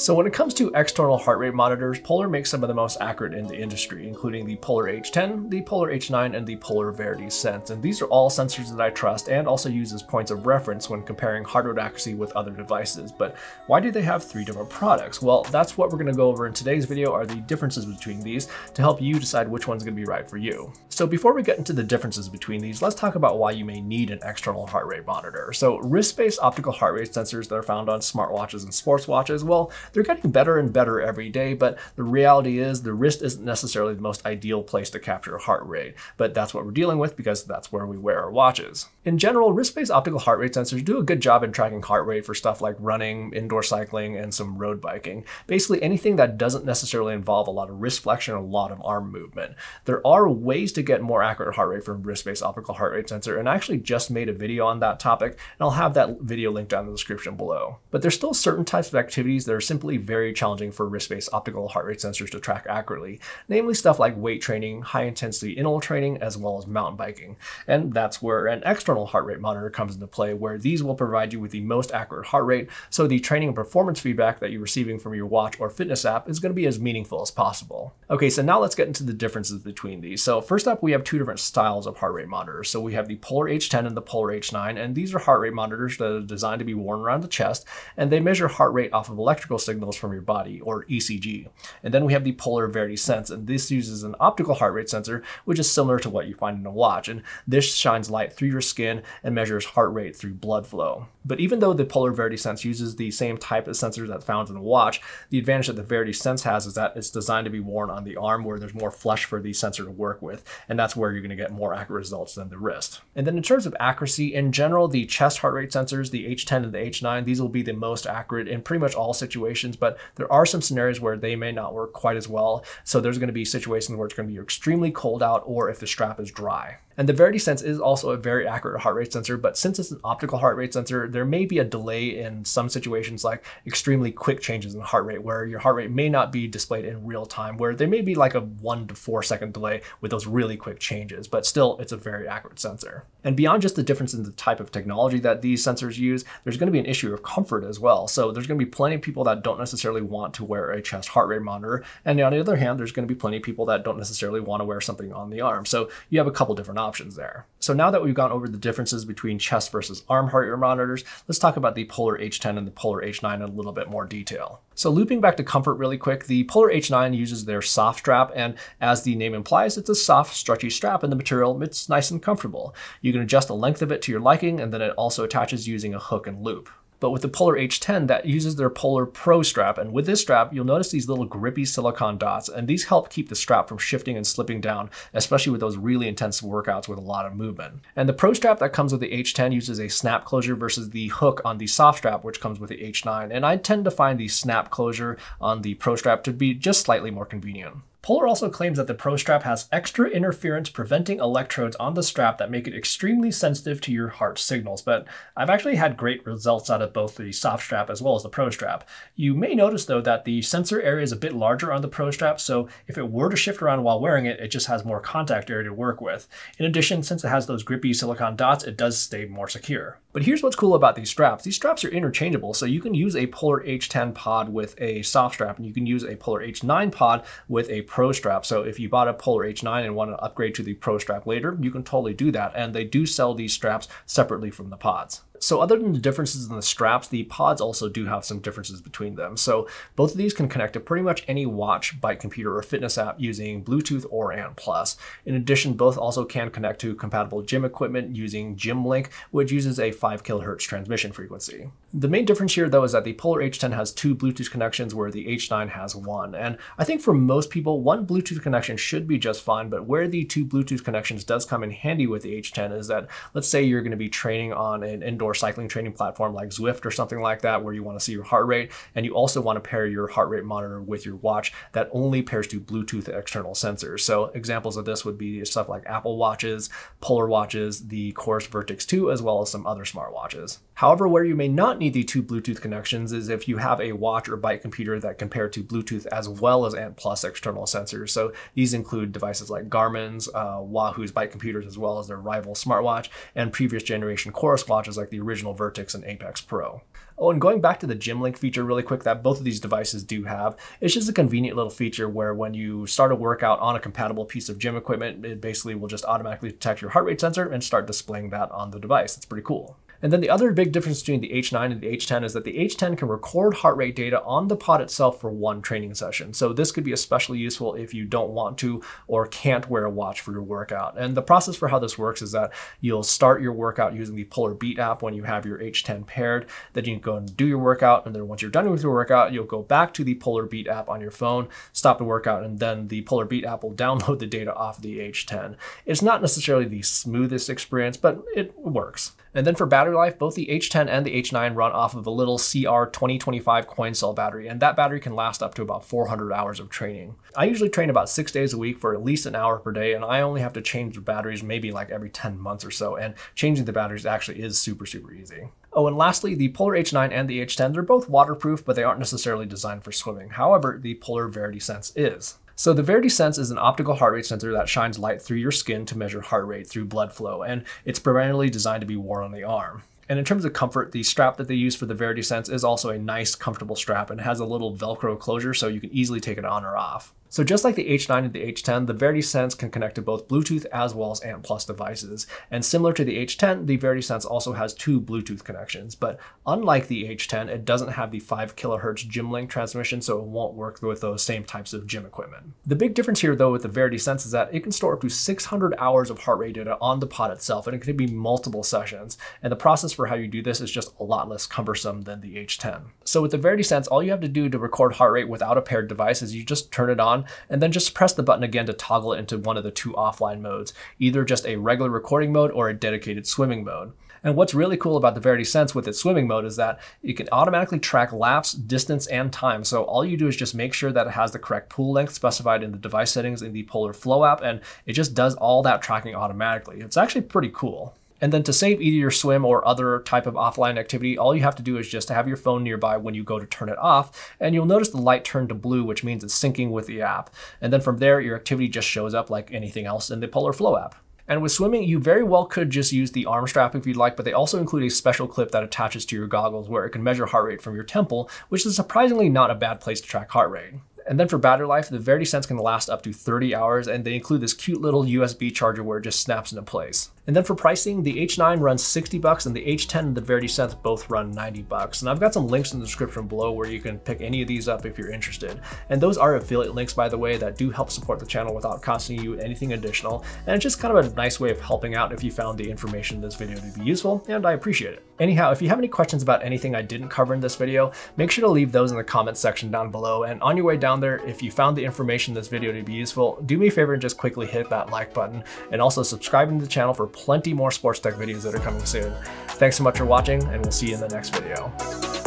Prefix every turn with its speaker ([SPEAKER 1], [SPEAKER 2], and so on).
[SPEAKER 1] So when it comes to external heart rate monitors, Polar makes some of the most accurate in the industry, including the Polar H10, the Polar H9, and the Polar Verity Sense. And these are all sensors that I trust and also use as points of reference when comparing heart rate accuracy with other devices. But why do they have three different products? Well, that's what we're going to go over in today's video are the differences between these to help you decide which one's going to be right for you. So before we get into the differences between these, let's talk about why you may need an external heart rate monitor. So wrist-based optical heart rate sensors that are found on smartwatches and sports watches, well, they're getting better and better every day, but the reality is the wrist isn't necessarily the most ideal place to capture heart rate, but that's what we're dealing with because that's where we wear our watches. In general, wrist-based optical heart rate sensors do a good job in tracking heart rate for stuff like running, indoor cycling, and some road biking. Basically anything that doesn't necessarily involve a lot of wrist flexion or a lot of arm movement. There are ways to get more accurate heart rate from wrist-based optical heart rate sensor, and I actually just made a video on that topic, and I'll have that video linked down in the description below. But there's still certain types of activities that are simply very challenging for wrist-based optical heart rate sensors to track accurately, namely stuff like weight training, high intensity interval training, as well as mountain biking. And that's where an external heart rate monitor comes into play, where these will provide you with the most accurate heart rate, so the training and performance feedback that you're receiving from your watch or fitness app is going to be as meaningful as possible. Okay, so now let's get into the differences between these. So first up, we have two different styles of heart rate monitors. So we have the Polar H10 and the Polar H9, and these are heart rate monitors that are designed to be worn around the chest, and they measure heart rate off of electrical signals from your body, or ECG. And then we have the Polar Verity Sense, and this uses an optical heart rate sensor, which is similar to what you find in a watch. And this shines light through your skin and measures heart rate through blood flow. But even though the Polar Verity Sense uses the same type of sensor that's found in a watch, the advantage that the Verity Sense has is that it's designed to be worn on the arm where there's more flesh for the sensor to work with, and that's where you're going to get more accurate results than the wrist. And then in terms of accuracy, in general, the chest heart rate sensors, the H10 and the H9, these will be the most accurate in pretty much all situations, but there are some scenarios where they may not work quite as well. So there's going to be situations where it's going to be extremely cold out or if the strap is dry. And the Verity Sense is also a very accurate heart rate sensor, but since it's an optical heart rate sensor, there may be a delay in some situations like extremely quick changes in heart rate where your heart rate may not be displayed in real time, where there may be like a one to four second delay with those really quick changes, but still it's a very accurate sensor. And beyond just the difference in the type of technology that these sensors use, there's going to be an issue of comfort as well. So there's going to be plenty of people that don't necessarily want to wear a chest heart rate monitor. And on the other hand, there's going to be plenty of people that don't necessarily want to wear something on the arm. So you have a couple different options there. So now that we've gone over the differences between chest versus arm heart rate monitors, let's talk about the Polar H10 and the Polar H9 in a little bit more detail. So looping back to comfort really quick, the Polar H9 uses their soft strap, and as the name implies, it's a soft, stretchy strap, and the material, it's nice and comfortable. You can adjust the length of it to your liking, and then it also attaches using a hook and loop. But with the Polar H10, that uses their Polar Pro strap. And with this strap, you'll notice these little grippy silicone dots, and these help keep the strap from shifting and slipping down, especially with those really intense workouts with a lot of movement. And the Pro strap that comes with the H10 uses a snap closure versus the hook on the soft strap, which comes with the H9. And I tend to find the snap closure on the Pro strap to be just slightly more convenient. Polar also claims that the Pro strap has extra interference preventing electrodes on the strap that make it extremely sensitive to your heart signals, but I've actually had great results out of both the soft strap as well as the Pro strap. You may notice though that the sensor area is a bit larger on the Pro strap, so if it were to shift around while wearing it, it just has more contact area to work with. In addition, since it has those grippy silicone dots, it does stay more secure. But here's what's cool about these straps. These straps are interchangeable, so you can use a Polar H10 pod with a soft strap, and you can use a Polar H9 pod with a Pro strap. So if you bought a Polar H9 and want to upgrade to the Pro strap later, you can totally do that. And they do sell these straps separately from the pods. So other than the differences in the straps, the pods also do have some differences between them. So both of these can connect to pretty much any watch, bike computer, or fitness app using Bluetooth or ANT+. In addition, both also can connect to compatible gym equipment using GymLink, which uses a 5 kHz transmission frequency. The main difference here though is that the Polar H10 has two Bluetooth connections where the H9 has one. And I think for most people, one Bluetooth connection should be just fine, but where the two Bluetooth connections does come in handy with the H10 is that let's say you're going to be training on an indoor indoor cycling training platform like Zwift or something like that, where you want to see your heart rate, and you also want to pair your heart rate monitor with your watch that only pairs to Bluetooth external sensors. So examples of this would be stuff like Apple Watches, Polar Watches, the Coros Vertix 2, as well as some other smartwatches. However, where you may not need the two Bluetooth connections is if you have a watch or bike computer that pair to Bluetooth as well as ANT Plus external sensors. So these include devices like Garmin's, uh, Wahoo's bike computers, as well as their rival smartwatch, and previous generation Coros watches like the original Vertix and Apex Pro. Oh, and going back to the Gym Link feature really quick that both of these devices do have, it's just a convenient little feature where when you start a workout on a compatible piece of gym equipment, it basically will just automatically detect your heart rate sensor and start displaying that on the device. It's pretty cool. And then the other big difference between the H9 and the H10 is that the H10 can record heart rate data on the pod itself for one training session. So this could be especially useful if you don't want to or can't wear a watch for your workout. And the process for how this works is that you'll start your workout using the Polar Beat app when you have your H10 paired. Then you can go and do your workout. And then once you're done with your workout, you'll go back to the Polar Beat app on your phone, stop the workout, and then the Polar Beat app will download the data off the H10. It's not necessarily the smoothest experience, but it works. And then for battery life, both the H10 and the H9 run off of a little CR2025 coin cell battery, and that battery can last up to about 400 hours of training. I usually train about six days a week for at least an hour per day, and I only have to change the batteries maybe like every 10 months or so, and changing the batteries actually is super, super easy. Oh, and lastly, the Polar H9 and the H10, they're both waterproof, but they aren't necessarily designed for swimming. However, the Polar Verity Sense is. So the Verity Sense is an optical heart rate sensor that shines light through your skin to measure heart rate through blood flow, and it's primarily designed to be worn on the arm. And in terms of comfort, the strap that they use for the Verity Sense is also a nice, comfortable strap and has a little Velcro closure so you can easily take it on or off. So just like the H9 and the H10, the VeritySense can connect to both Bluetooth as well as ANT Plus devices. And similar to the H10, the VeritySense also has two Bluetooth connections. But unlike the H10, it doesn't have the 5 kHz GymLink transmission, so it won't work with those same types of gym equipment. The big difference here, though, with the VeritySense is that it can store up to 600 hours of heart rate data on the pod itself, and it can be multiple sessions. And the process for how you do this is just a lot less cumbersome than the H10. So with the VeritySense, all you have to do to record heart rate without a paired device is you just turn it on and then just press the button again to toggle it into one of the two offline modes, either just a regular recording mode or a dedicated swimming mode. And what's really cool about the Verity Sense with its swimming mode is that it can automatically track laps, distance, and time. So all you do is just make sure that it has the correct pool length specified in the device settings in the Polar Flow app, and it just does all that tracking automatically. It's actually pretty cool. And then to save either your swim or other type of offline activity, all you have to do is just to have your phone nearby when you go to turn it off, and you'll notice the light turn to blue, which means it's syncing with the app. And then from there, your activity just shows up like anything else in the Polar Flow app. And with swimming, you very well could just use the arm strap if you'd like, but they also include a special clip that attaches to your goggles where it can measure heart rate from your temple, which is surprisingly not a bad place to track heart rate. And then for battery life, the Verity Sense can last up to 30 hours, and they include this cute little USB charger where it just snaps into place. And then for pricing, the H9 runs 60 bucks and the H10 and the Verity Sense both run 90 bucks. And I've got some links in the description below where you can pick any of these up if you're interested. And those are affiliate links, by the way, that do help support the channel without costing you anything additional. And it's just kind of a nice way of helping out if you found the information in this video to be useful, and I appreciate it. Anyhow, if you have any questions about anything I didn't cover in this video, make sure to leave those in the comments section down below. And on your way down there, if you found the information in this video to be useful, do me a favor and just quickly hit that like button and also subscribe to the channel for plenty more sports tech videos that are coming soon. Thanks so much for watching, and we'll see you in the next video.